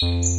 Bye.